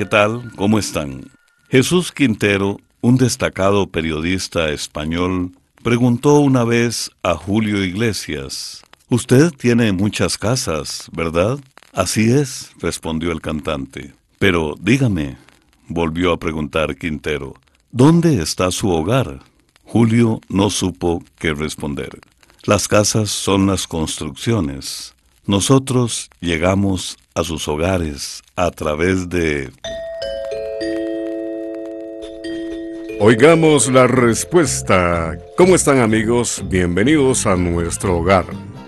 ¿qué tal? ¿Cómo están? Jesús Quintero, un destacado periodista español, preguntó una vez a Julio Iglesias, Usted tiene muchas casas, ¿verdad? Así es, respondió el cantante. Pero dígame, volvió a preguntar Quintero, ¿dónde está su hogar? Julio no supo qué responder. Las casas son las construcciones. Nosotros llegamos a sus hogares a través de... Oigamos la respuesta. ¿Cómo están amigos? Bienvenidos a nuestro hogar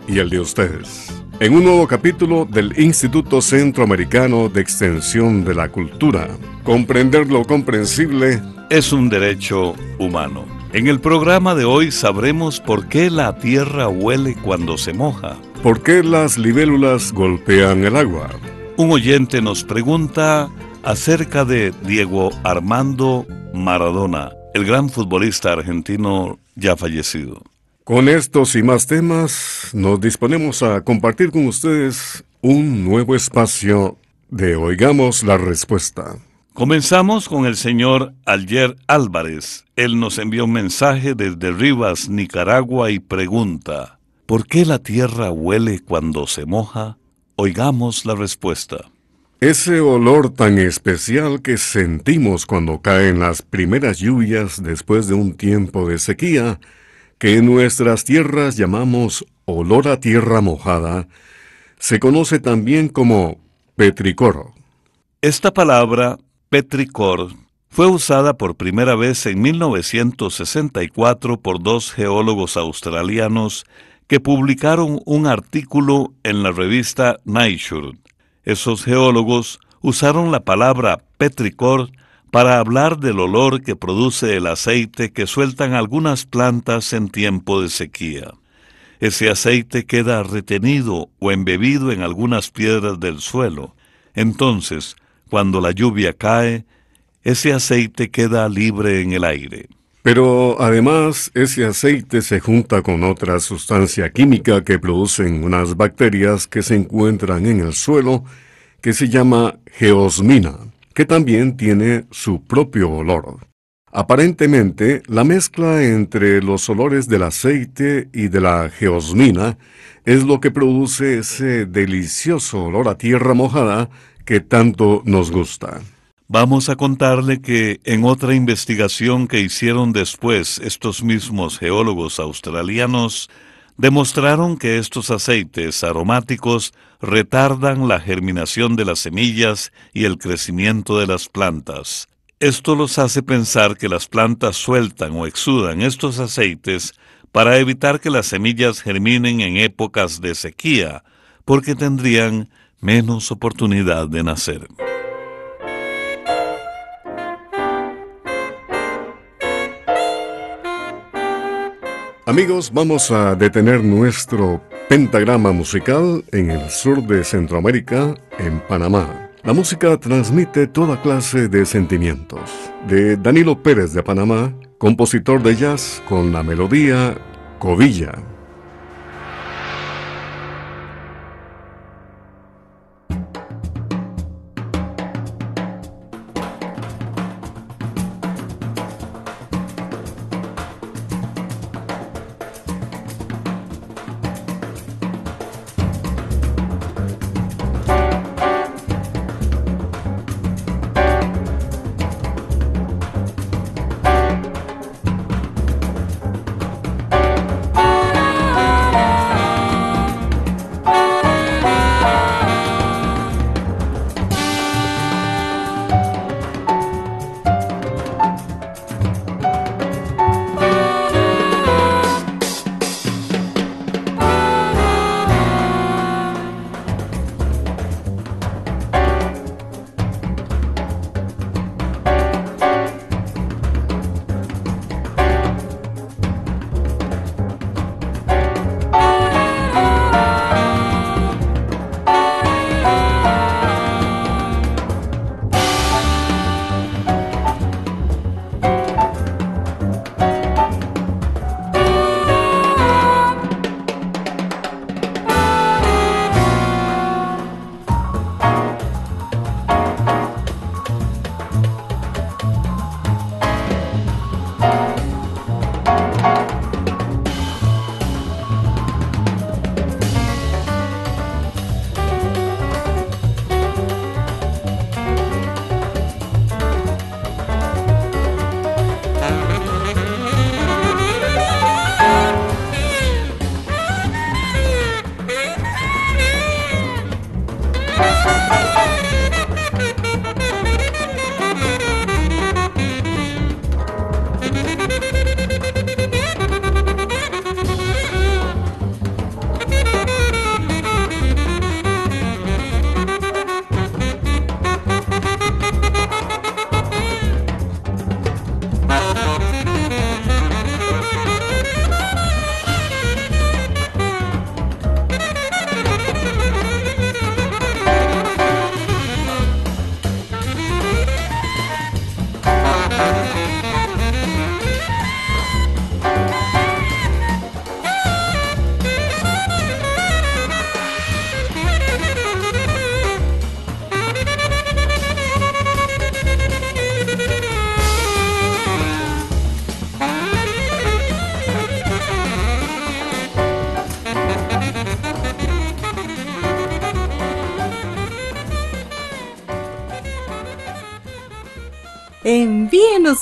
y el de ustedes. En un nuevo capítulo del Instituto Centroamericano de Extensión de la Cultura. Comprender lo comprensible es un derecho humano. En el programa de hoy sabremos por qué la tierra huele cuando se moja. ¿Por qué las libélulas golpean el agua? Un oyente nos pregunta acerca de Diego Armando Maradona, el gran futbolista argentino ya fallecido. Con estos y más temas nos disponemos a compartir con ustedes un nuevo espacio de Oigamos la Respuesta. Comenzamos con el señor Alger Álvarez. Él nos envió un mensaje desde Rivas, Nicaragua y pregunta, ¿por qué la tierra huele cuando se moja? Oigamos la respuesta. Ese olor tan especial que sentimos cuando caen las primeras lluvias después de un tiempo de sequía, que en nuestras tierras llamamos olor a tierra mojada, se conoce también como petricor. Esta palabra, petricor, fue usada por primera vez en 1964 por dos geólogos australianos que publicaron un artículo en la revista Nature. Esos geólogos usaron la palabra petricor para hablar del olor que produce el aceite que sueltan algunas plantas en tiempo de sequía. Ese aceite queda retenido o embebido en algunas piedras del suelo. Entonces, cuando la lluvia cae, ese aceite queda libre en el aire. Pero además ese aceite se junta con otra sustancia química que producen unas bacterias que se encuentran en el suelo que se llama geosmina, que también tiene su propio olor. Aparentemente, la mezcla entre los olores del aceite y de la geosmina es lo que produce ese delicioso olor a tierra mojada que tanto nos gusta. Vamos a contarle que en otra investigación que hicieron después estos mismos geólogos australianos, demostraron que estos aceites aromáticos retardan la germinación de las semillas y el crecimiento de las plantas. Esto los hace pensar que las plantas sueltan o exudan estos aceites para evitar que las semillas germinen en épocas de sequía, porque tendrían menos oportunidad de nacer. Amigos, vamos a detener nuestro pentagrama musical en el sur de Centroamérica, en Panamá. La música transmite toda clase de sentimientos. De Danilo Pérez de Panamá, compositor de jazz con la melodía Covilla.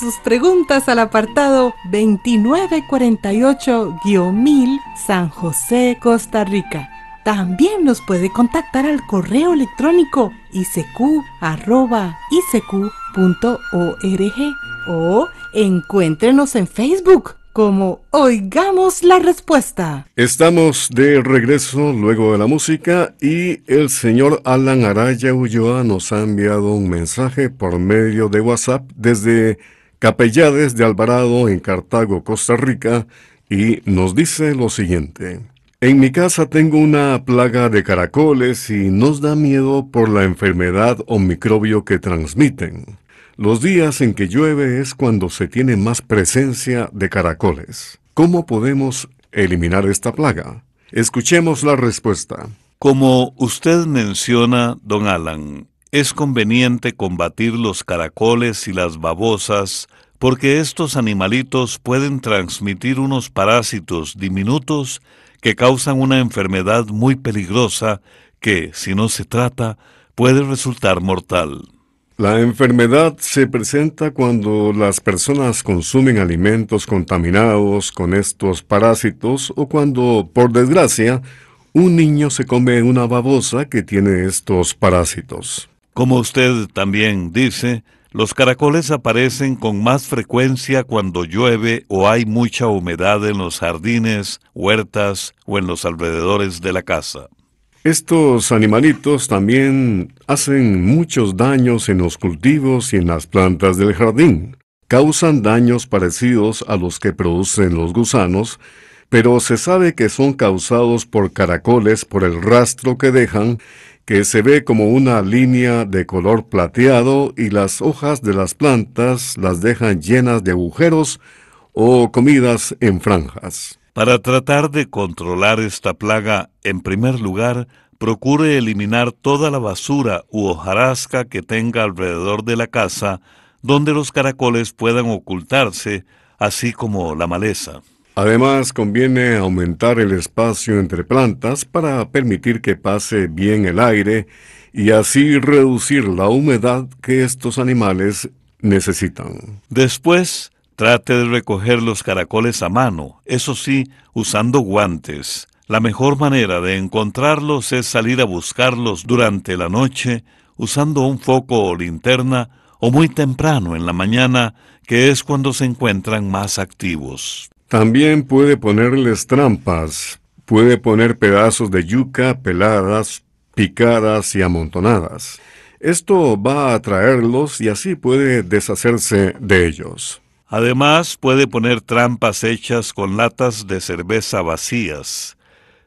Sus preguntas al apartado 2948-1000 San José, Costa Rica. También nos puede contactar al correo electrónico isq.org o encuéntrenos en Facebook como Oigamos la Respuesta. Estamos de regreso luego de la música y el señor Alan Araya Ulloa nos ha enviado un mensaje por medio de WhatsApp desde Capellades de Alvarado en Cartago, Costa Rica y nos dice lo siguiente. En mi casa tengo una plaga de caracoles y nos da miedo por la enfermedad o microbio que transmiten. Los días en que llueve es cuando se tiene más presencia de caracoles. ¿Cómo podemos eliminar esta plaga? Escuchemos la respuesta. Como usted menciona, don Alan, es conveniente combatir los caracoles y las babosas porque estos animalitos pueden transmitir unos parásitos diminutos que causan una enfermedad muy peligrosa que, si no se trata, puede resultar mortal. La enfermedad se presenta cuando las personas consumen alimentos contaminados con estos parásitos o cuando, por desgracia, un niño se come una babosa que tiene estos parásitos. Como usted también dice, los caracoles aparecen con más frecuencia cuando llueve o hay mucha humedad en los jardines, huertas o en los alrededores de la casa. Estos animalitos también hacen muchos daños en los cultivos y en las plantas del jardín. Causan daños parecidos a los que producen los gusanos, pero se sabe que son causados por caracoles por el rastro que dejan, que se ve como una línea de color plateado y las hojas de las plantas las dejan llenas de agujeros o comidas en franjas. Para tratar de controlar esta plaga, en primer lugar, procure eliminar toda la basura u hojarasca que tenga alrededor de la casa donde los caracoles puedan ocultarse, así como la maleza. Además, conviene aumentar el espacio entre plantas para permitir que pase bien el aire y así reducir la humedad que estos animales necesitan. Después, Trate de recoger los caracoles a mano, eso sí, usando guantes. La mejor manera de encontrarlos es salir a buscarlos durante la noche usando un foco o linterna o muy temprano en la mañana, que es cuando se encuentran más activos. También puede ponerles trampas, puede poner pedazos de yuca peladas, picadas y amontonadas. Esto va a atraerlos y así puede deshacerse de ellos. Además, puede poner trampas hechas con latas de cerveza vacías.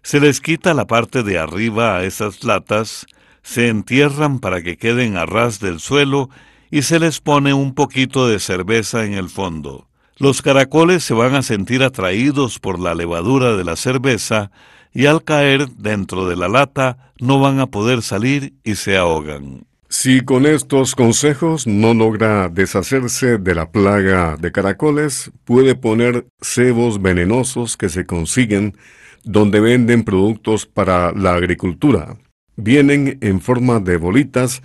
Se les quita la parte de arriba a esas latas, se entierran para que queden a ras del suelo y se les pone un poquito de cerveza en el fondo. Los caracoles se van a sentir atraídos por la levadura de la cerveza y al caer dentro de la lata no van a poder salir y se ahogan. Si con estos consejos no logra deshacerse de la plaga de caracoles, puede poner cebos venenosos que se consiguen donde venden productos para la agricultura. Vienen en forma de bolitas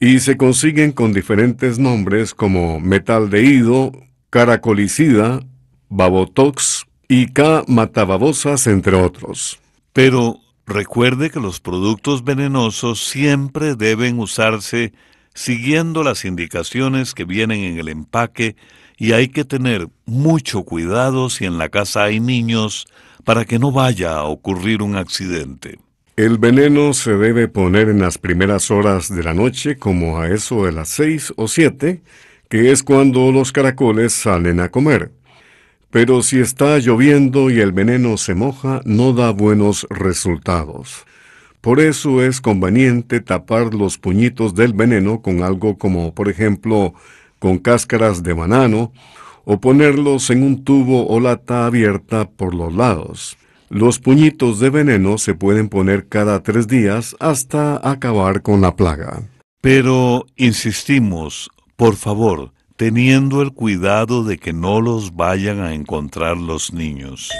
y se consiguen con diferentes nombres como metal de ido, caracolicida, babotox y K matababosas, entre otros. Pero Recuerde que los productos venenosos siempre deben usarse siguiendo las indicaciones que vienen en el empaque y hay que tener mucho cuidado si en la casa hay niños para que no vaya a ocurrir un accidente. El veneno se debe poner en las primeras horas de la noche, como a eso de las seis o siete, que es cuando los caracoles salen a comer. Pero si está lloviendo y el veneno se moja, no da buenos resultados. Por eso es conveniente tapar los puñitos del veneno con algo como, por ejemplo, con cáscaras de banano, o ponerlos en un tubo o lata abierta por los lados. Los puñitos de veneno se pueden poner cada tres días hasta acabar con la plaga. Pero, insistimos, por favor, teniendo el cuidado de que no los vayan a encontrar los niños.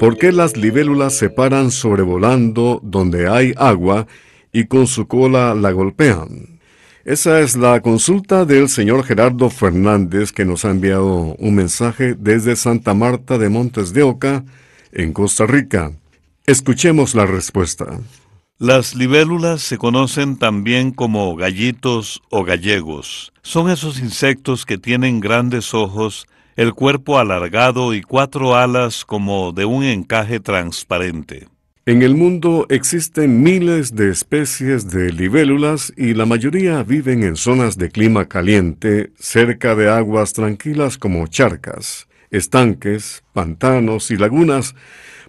¿Por qué las libélulas se paran sobrevolando donde hay agua y con su cola la golpean? Esa es la consulta del señor Gerardo Fernández que nos ha enviado un mensaje desde Santa Marta de Montes de Oca, en Costa Rica. Escuchemos la respuesta. Las libélulas se conocen también como gallitos o gallegos. Son esos insectos que tienen grandes ojos, el cuerpo alargado y cuatro alas como de un encaje transparente. En el mundo existen miles de especies de libélulas y la mayoría viven en zonas de clima caliente, cerca de aguas tranquilas como charcas, estanques, pantanos y lagunas,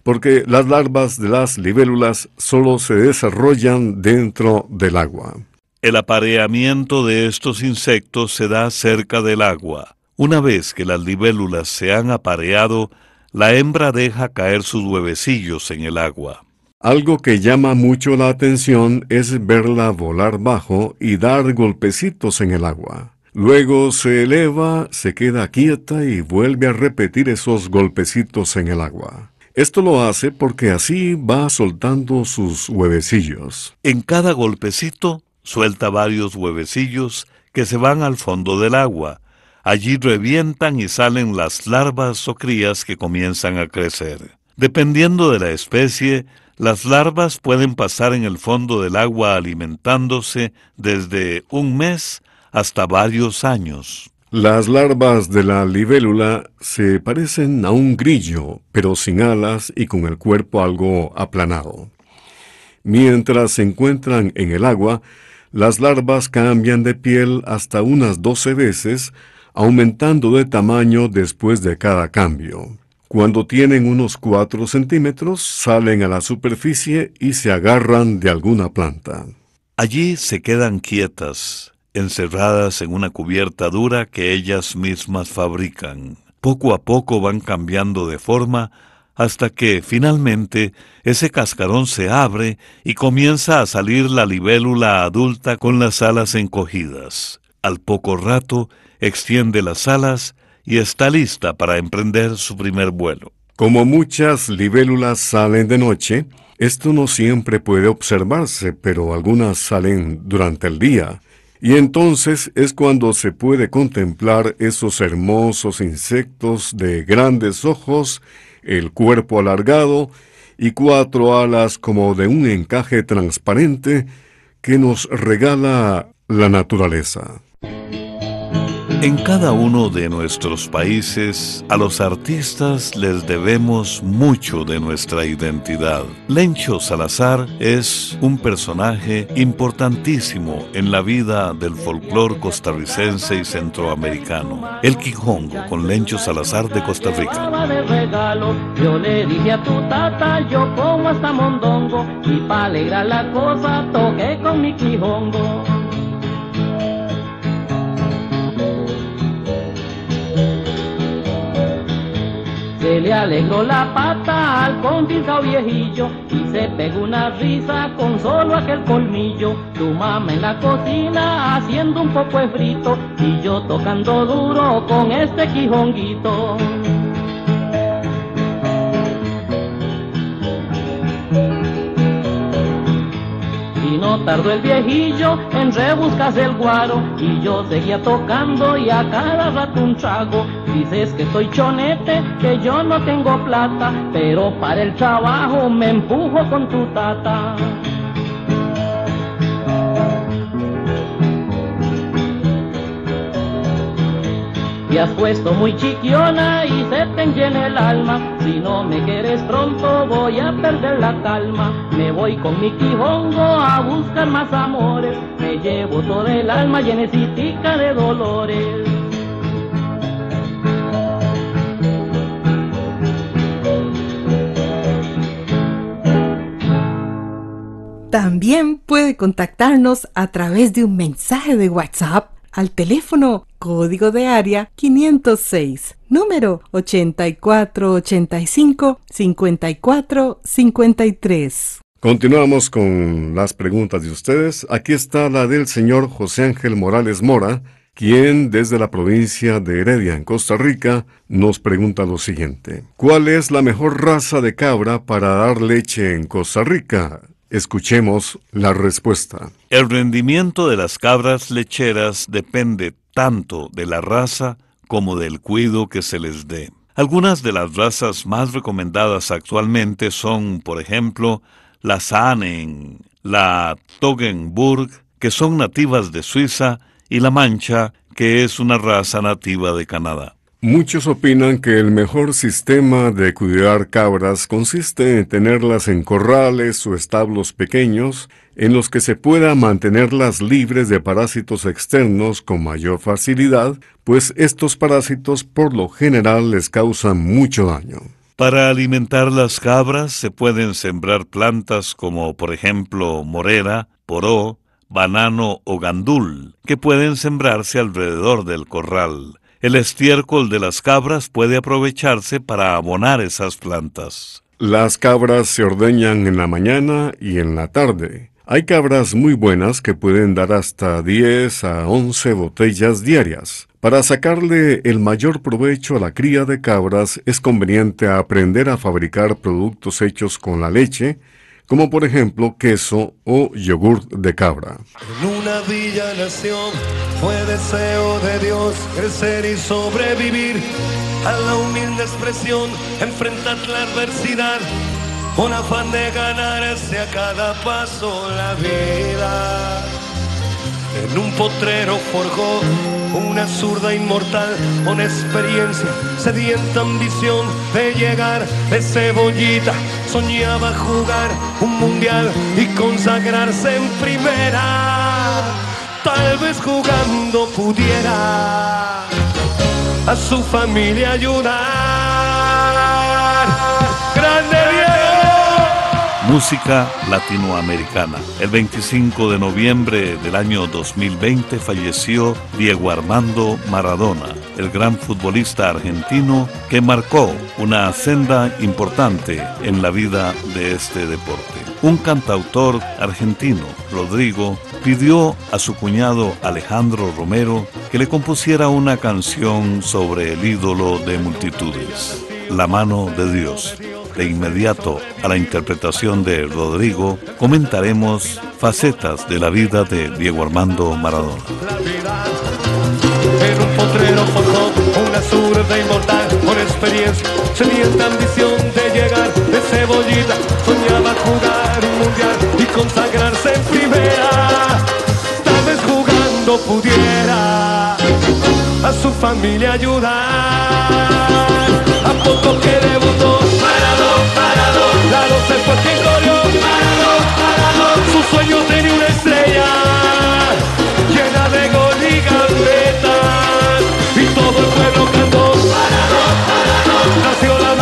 porque las larvas de las libélulas solo se desarrollan dentro del agua. El apareamiento de estos insectos se da cerca del agua. Una vez que las libélulas se han apareado, la hembra deja caer sus huevecillos en el agua. Algo que llama mucho la atención es verla volar bajo y dar golpecitos en el agua. Luego se eleva, se queda quieta y vuelve a repetir esos golpecitos en el agua. Esto lo hace porque así va soltando sus huevecillos. En cada golpecito suelta varios huevecillos que se van al fondo del agua. Allí revientan y salen las larvas o crías que comienzan a crecer. Dependiendo de la especie, las larvas pueden pasar en el fondo del agua alimentándose desde un mes hasta varios años. Las larvas de la libélula se parecen a un grillo, pero sin alas y con el cuerpo algo aplanado. Mientras se encuentran en el agua, las larvas cambian de piel hasta unas 12 veces, aumentando de tamaño después de cada cambio. Cuando tienen unos 4 centímetros, salen a la superficie y se agarran de alguna planta. Allí se quedan quietas, encerradas en una cubierta dura que ellas mismas fabrican. Poco a poco van cambiando de forma hasta que finalmente ese cascarón se abre y comienza a salir la libélula adulta con las alas encogidas. Al poco rato extiende las alas y está lista para emprender su primer vuelo. Como muchas libélulas salen de noche, esto no siempre puede observarse, pero algunas salen durante el día. Y entonces es cuando se puede contemplar esos hermosos insectos de grandes ojos, el cuerpo alargado y cuatro alas como de un encaje transparente que nos regala la naturaleza. En cada uno de nuestros países, a los artistas les debemos mucho de nuestra identidad. Lencho Salazar es un personaje importantísimo en la vida del folclore costarricense y centroamericano. El Quijongo con Lencho Salazar de Costa Rica. Yo le dije a tu tata, yo como hasta mondongo, y para la cosa toqué con mi Quijongo. Se le alegró la pata al confiscado viejillo y se pegó una risa con solo aquel colmillo. Tu mamá en la cocina haciendo un poco de frito y yo tocando duro con este quijonguito. No tardó el viejillo en rebuscarse el guaro y yo seguía tocando y a cada rato un trago. Dices que soy chonete, que yo no tengo plata, pero para el trabajo me empujo con tu tata. Te has puesto muy chiquiona y se te llena el alma. Si no me quieres pronto voy a perder la calma. Me voy con mi quijongo a buscar más amores. Me llevo todo el alma llenecitica de dolores. También puede contactarnos a través de un mensaje de WhatsApp al teléfono código de área 506, número 8485-5453. Continuamos con las preguntas de ustedes. Aquí está la del señor José Ángel Morales Mora, quien desde la provincia de Heredia, en Costa Rica, nos pregunta lo siguiente. ¿Cuál es la mejor raza de cabra para dar leche en Costa Rica? Escuchemos la respuesta. El rendimiento de las cabras lecheras depende tanto de la raza como del cuido que se les dé. Algunas de las razas más recomendadas actualmente son, por ejemplo, la Saanen, la Toggenburg, que son nativas de Suiza, y la Mancha, que es una raza nativa de Canadá. Muchos opinan que el mejor sistema de cuidar cabras consiste en tenerlas en corrales o establos pequeños en los que se pueda mantenerlas libres de parásitos externos con mayor facilidad, pues estos parásitos por lo general les causan mucho daño. Para alimentar las cabras se pueden sembrar plantas como por ejemplo morera, poró, banano o gandul, que pueden sembrarse alrededor del corral. El estiércol de las cabras puede aprovecharse para abonar esas plantas. Las cabras se ordeñan en la mañana y en la tarde. Hay cabras muy buenas que pueden dar hasta 10 a 11 botellas diarias. Para sacarle el mayor provecho a la cría de cabras es conveniente aprender a fabricar productos hechos con la leche, como por ejemplo queso o yogur de cabra. En una villa nación fue deseo de Dios crecer y sobrevivir a la humilde expresión, enfrentar la adversidad, con afán de ganarse a cada paso la vida. Un potrero forjó una zurda inmortal con experiencia, sedienta ambición de llegar de cebollita. Soñaba jugar un mundial y consagrarse en primera. Tal vez jugando pudiera a su familia ayudar. Música latinoamericana. El 25 de noviembre del año 2020 falleció Diego Armando Maradona, el gran futbolista argentino que marcó una senda importante en la vida de este deporte. Un cantautor argentino, Rodrigo, pidió a su cuñado Alejandro Romero que le compusiera una canción sobre el ídolo de multitudes, La mano de Dios. De inmediato a la interpretación de Rodrigo, comentaremos facetas de la vida de Diego Armando Maradona. En un potrero forjó una zurda inmortal con experiencia, sedienta ambición de llegar de cebollita, soñaba jugar un mundial y consagrarse en primera. Tal vez jugando pudiera a su familia ayudar. Poco que debutó la se fue quien corrió. Su sueño tenía una estrella llena de gol y gambetas. Y todo el pueblo cantó. Nació la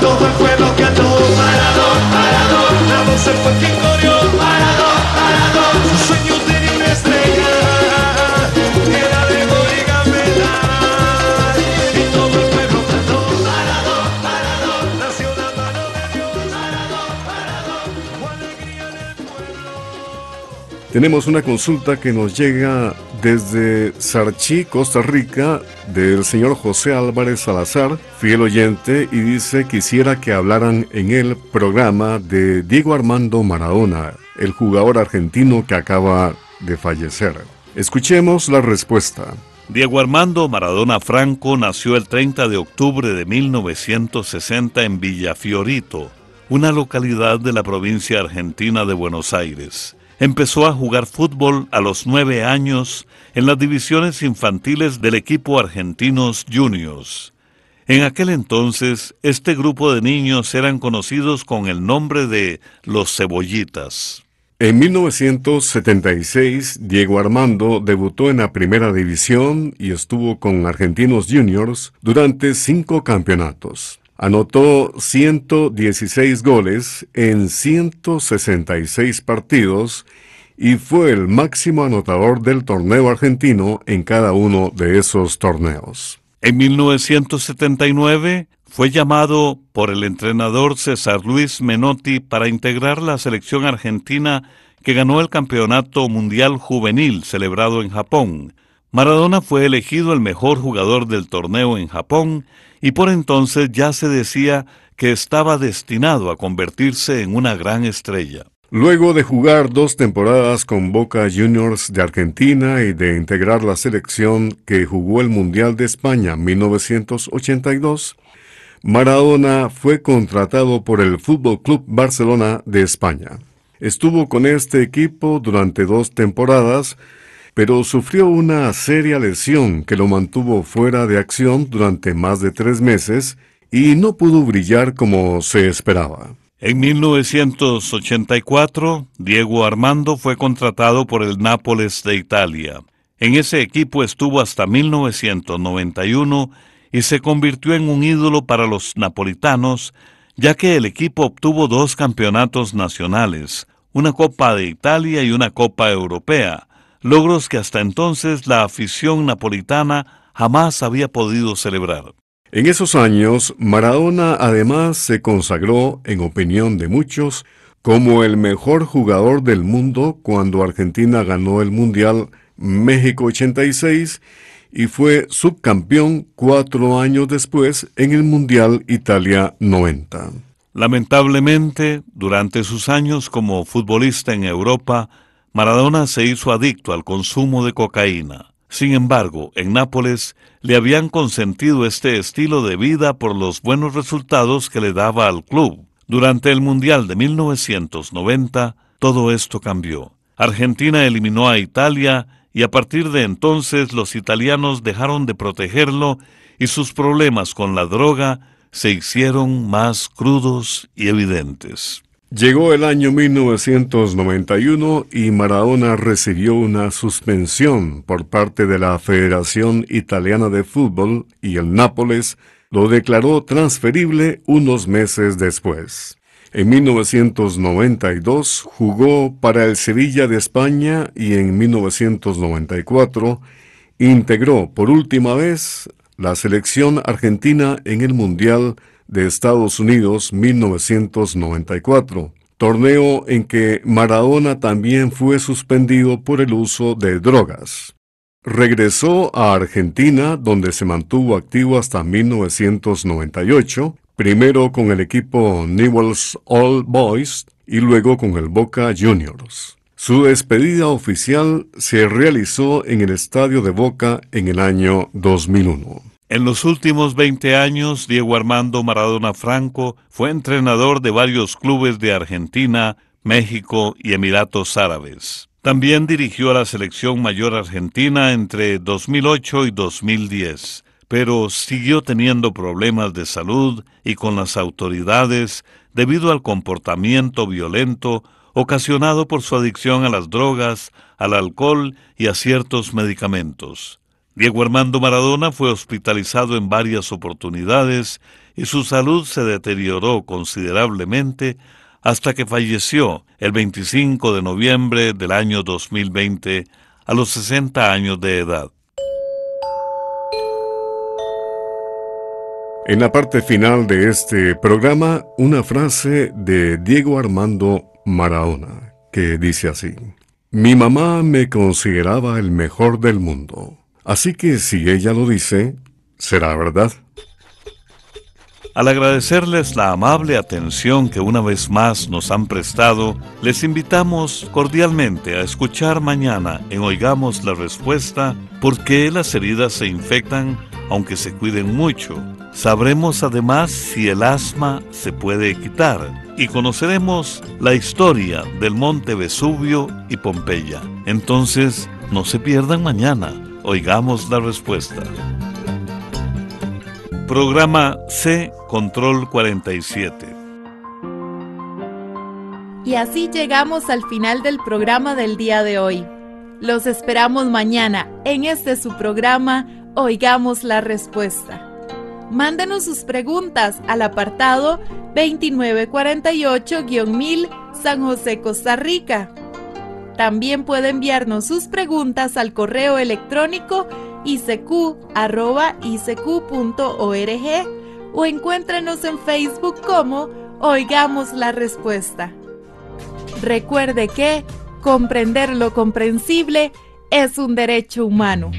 todo el pueblo Tenemos una consulta que nos llega desde Sarchí, Costa Rica, del señor José Álvarez Salazar, fiel oyente, y dice quisiera que hablaran en el programa de Diego Armando Maradona, el jugador argentino que acaba de fallecer. Escuchemos la respuesta. Diego Armando Maradona Franco nació el 30 de octubre de 1960 en Villafiorito, una localidad de la provincia argentina de Buenos Aires. Empezó a jugar fútbol a los nueve años en las divisiones infantiles del equipo Argentinos Juniors. En aquel entonces, este grupo de niños eran conocidos con el nombre de los cebollitas. En 1976, Diego Armando debutó en la primera división y estuvo con Argentinos Juniors durante cinco campeonatos. Anotó 116 goles en 166 partidos y fue el máximo anotador del torneo argentino en cada uno de esos torneos. En 1979 fue llamado por el entrenador César Luis Menotti para integrar la selección argentina que ganó el Campeonato Mundial Juvenil celebrado en Japón. Maradona fue elegido el mejor jugador del torneo en Japón y por entonces ya se decía que estaba destinado a convertirse en una gran estrella. Luego de jugar dos temporadas con Boca Juniors de Argentina y de integrar la selección que jugó el Mundial de España 1982, Maradona fue contratado por el Fútbol Club Barcelona de España. Estuvo con este equipo durante dos temporadas, pero sufrió una seria lesión que lo mantuvo fuera de acción durante más de tres meses y no pudo brillar como se esperaba. En 1984, Diego Armando fue contratado por el Nápoles de Italia. En ese equipo estuvo hasta 1991 y se convirtió en un ídolo para los napolitanos, ya que el equipo obtuvo dos campeonatos nacionales, una Copa de Italia y una Copa Europea, logros que hasta entonces la afición napolitana jamás había podido celebrar. En esos años, Maradona además se consagró, en opinión de muchos, como el mejor jugador del mundo cuando Argentina ganó el Mundial México 86 y fue subcampeón cuatro años después en el Mundial Italia 90. Lamentablemente, durante sus años como futbolista en Europa, Maradona se hizo adicto al consumo de cocaína. Sin embargo, en Nápoles le habían consentido este estilo de vida por los buenos resultados que le daba al club. Durante el Mundial de 1990, todo esto cambió. Argentina eliminó a Italia y a partir de entonces los italianos dejaron de protegerlo y sus problemas con la droga se hicieron más crudos y evidentes. Llegó el año 1991 y Maradona recibió una suspensión por parte de la Federación Italiana de Fútbol y el Nápoles lo declaró transferible unos meses después. En 1992 jugó para el Sevilla de España y en 1994 integró por última vez la selección argentina en el Mundial de Estados Unidos 1994, torneo en que Maradona también fue suspendido por el uso de drogas. Regresó a Argentina, donde se mantuvo activo hasta 1998, primero con el equipo Newell's All Boys y luego con el Boca Juniors. Su despedida oficial se realizó en el estadio de Boca en el año 2001. En los últimos 20 años, Diego Armando Maradona Franco fue entrenador de varios clubes de Argentina, México y Emiratos Árabes. También dirigió a la selección mayor argentina entre 2008 y 2010, pero siguió teniendo problemas de salud y con las autoridades debido al comportamiento violento ocasionado por su adicción a las drogas, al alcohol y a ciertos medicamentos. Diego Armando Maradona fue hospitalizado en varias oportunidades y su salud se deterioró considerablemente hasta que falleció el 25 de noviembre del año 2020 a los 60 años de edad. En la parte final de este programa, una frase de Diego Armando Maradona, que dice así, Mi mamá me consideraba el mejor del mundo. Así que si ella lo dice, será verdad. Al agradecerles la amable atención que una vez más nos han prestado, les invitamos cordialmente a escuchar mañana en Oigamos la Respuesta por qué las heridas se infectan aunque se cuiden mucho. Sabremos además si el asma se puede quitar y conoceremos la historia del monte Vesubio y Pompeya. Entonces, no se pierdan mañana Oigamos la respuesta. Programa C Control 47. Y así llegamos al final del programa del día de hoy. Los esperamos mañana en este su programa Oigamos la Respuesta. Mándenos sus preguntas al apartado 2948-1000 San José, Costa Rica también puede enviarnos sus preguntas al correo electrónico icq.org o encuéntrenos en Facebook como Oigamos la Respuesta. Recuerde que comprender lo comprensible es un derecho humano.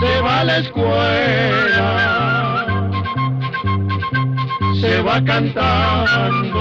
Se va a la escuela, se va cantando